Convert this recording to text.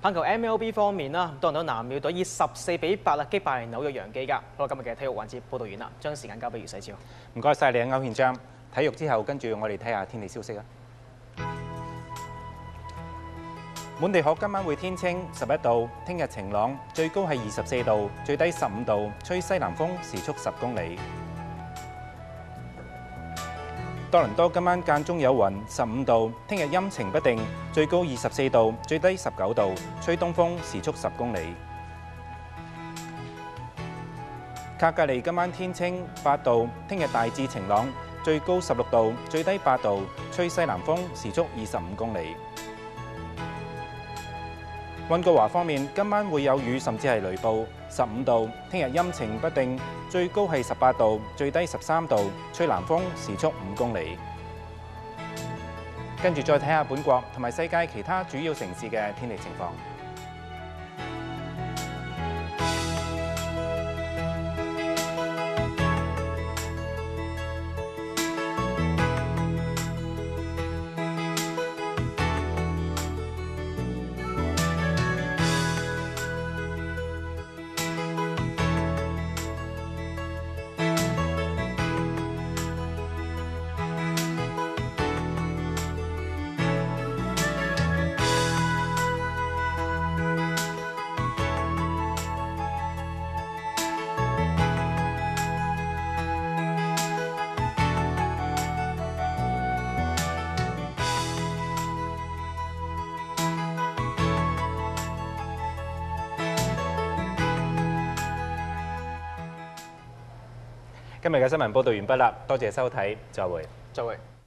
棒球 MLB 方面啦，多倫多藍鳥隊以十四比八啊擊敗紐約洋基噶。好啦，今日嘅體育環節報道完啦，將時間交俾余世超。唔該晒你啊，歐憲章。體育之後，跟住我哋睇下天氣消息啊。滿地可今晚會天清，十一度；聽日晴朗，最高係二十四度，最低十五度，吹西南風，時速十公里。多伦多今晚间中有云，十五度；听日阴晴不定，最高二十四度，最低十九度，吹东风，时速十公里。卡格利今晚天清，八度；听日大致晴朗，最高十六度，最低八度，吹西南风，时速二十五公里。温哥华方面，今晚會有雨，甚至係雷暴，十五度；聽日陰晴不定，最高係十八度，最低十三度，吹南風，時速五公里。跟住再睇下本國同埋世界其他主要城市嘅天氣情況。今日嘅新聞報道完畢啦，多謝收睇，再會。再會。